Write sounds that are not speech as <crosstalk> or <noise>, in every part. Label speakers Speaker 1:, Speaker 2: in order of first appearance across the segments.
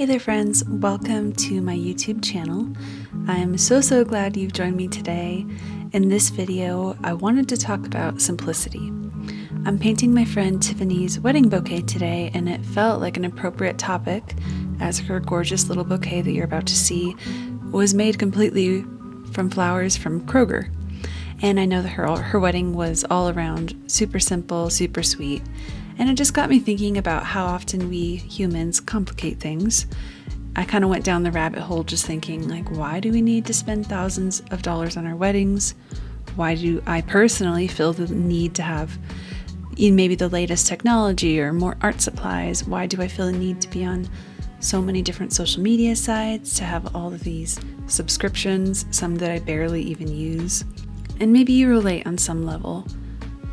Speaker 1: Hey there, friends. Welcome to my YouTube channel. I'm so, so glad you've joined me today. In this video, I wanted to talk about simplicity. I'm painting my friend Tiffany's wedding bouquet today, and it felt like an appropriate topic as her gorgeous little bouquet that you're about to see was made completely from flowers from Kroger. And I know that her, her wedding was all around super simple, super sweet, and it just got me thinking about how often we humans complicate things. I kind of went down the rabbit hole just thinking, like, why do we need to spend thousands of dollars on our weddings? Why do I personally feel the need to have maybe the latest technology or more art supplies? Why do I feel the need to be on so many different social media sites, to have all of these subscriptions, some that I barely even use? And maybe you relate on some level.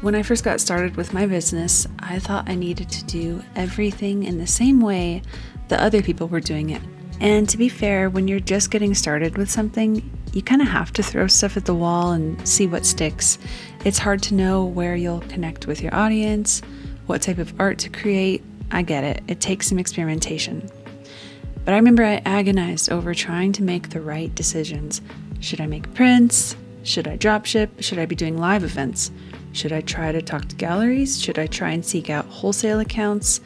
Speaker 1: When I first got started with my business, I thought I needed to do everything in the same way that other people were doing it. And to be fair, when you're just getting started with something, you kind of have to throw stuff at the wall and see what sticks. It's hard to know where you'll connect with your audience, what type of art to create. I get it, it takes some experimentation. But I remember I agonized over trying to make the right decisions. Should I make prints? Should I dropship? Should I be doing live events? Should I try to talk to galleries? Should I try and seek out wholesale accounts?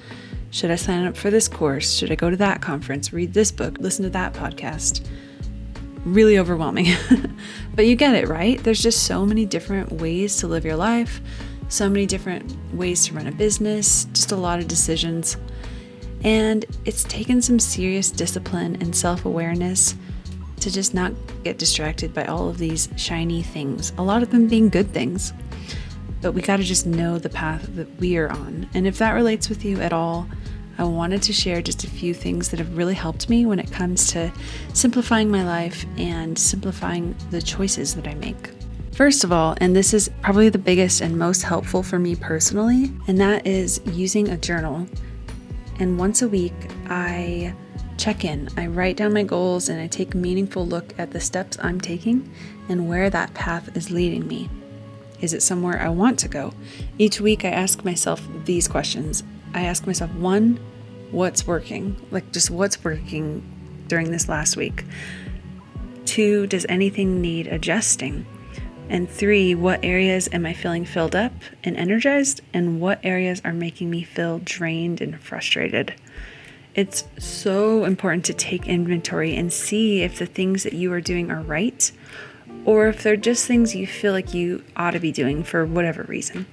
Speaker 1: Should I sign up for this course? Should I go to that conference, read this book, listen to that podcast? Really overwhelming. <laughs> but you get it, right? There's just so many different ways to live your life, so many different ways to run a business, just a lot of decisions. And it's taken some serious discipline and self awareness to just not get distracted by all of these shiny things, a lot of them being good things but we got to just know the path that we are on. And if that relates with you at all, I wanted to share just a few things that have really helped me when it comes to simplifying my life and simplifying the choices that I make. First of all, and this is probably the biggest and most helpful for me personally, and that is using a journal. And once a week, I check in. I write down my goals and I take a meaningful look at the steps I'm taking and where that path is leading me. Is it somewhere I want to go? Each week, I ask myself these questions. I ask myself, one, what's working? Like, just what's working during this last week? Two, does anything need adjusting? And three, what areas am I feeling filled up and energized? And what areas are making me feel drained and frustrated? It's so important to take inventory and see if the things that you are doing are right or if they're just things you feel like you ought to be doing for whatever reason.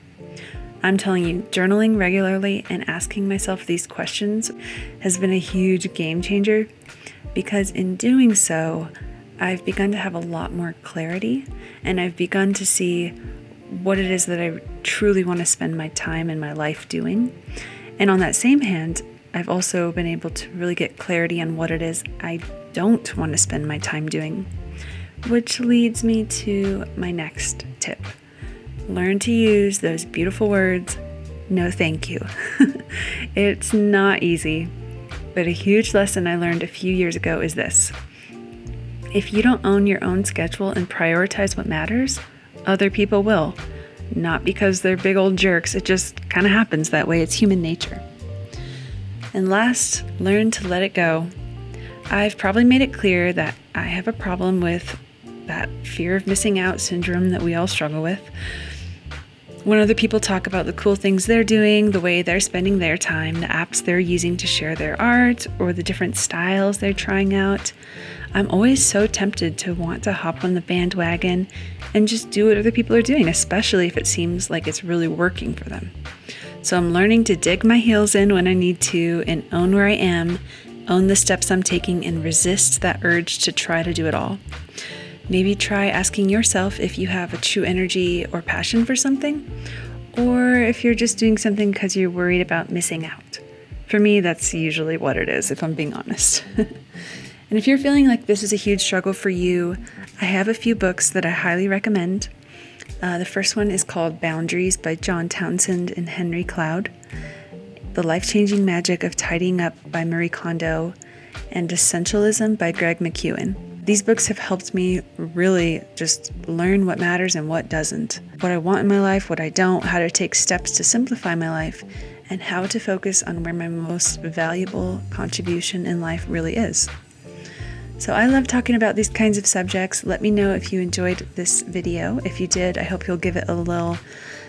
Speaker 1: I'm telling you, journaling regularly and asking myself these questions has been a huge game changer because in doing so, I've begun to have a lot more clarity and I've begun to see what it is that I truly want to spend my time and my life doing. And on that same hand, I've also been able to really get clarity on what it is I don't want to spend my time doing. Which leads me to my next tip learn to use those beautiful words, no thank you. <laughs> it's not easy, but a huge lesson I learned a few years ago is this if you don't own your own schedule and prioritize what matters, other people will. Not because they're big old jerks, it just kind of happens that way. It's human nature. And last, learn to let it go. I've probably made it clear that I have a problem with that fear of missing out syndrome that we all struggle with. When other people talk about the cool things they're doing, the way they're spending their time, the apps they're using to share their art, or the different styles they're trying out, I'm always so tempted to want to hop on the bandwagon and just do what other people are doing, especially if it seems like it's really working for them. So I'm learning to dig my heels in when I need to and own where I am, own the steps I'm taking, and resist that urge to try to do it all. Maybe try asking yourself if you have a true energy or passion for something, or if you're just doing something because you're worried about missing out. For me, that's usually what it is, if I'm being honest. <laughs> and if you're feeling like this is a huge struggle for you, I have a few books that I highly recommend. Uh, the first one is called Boundaries by John Townsend and Henry Cloud, The Life Changing Magic of Tidying Up by Marie Kondo, and Essentialism by Greg McKeown. These books have helped me really just learn what matters and what doesn't, what I want in my life, what I don't, how to take steps to simplify my life, and how to focus on where my most valuable contribution in life really is. So, I love talking about these kinds of subjects. Let me know if you enjoyed this video. If you did, I hope you'll give it a little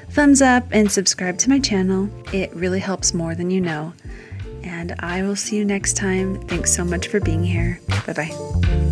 Speaker 1: thumbs up and subscribe to my channel. It really helps more than you know. And I will see you next time. Thanks so much for being here. Bye bye.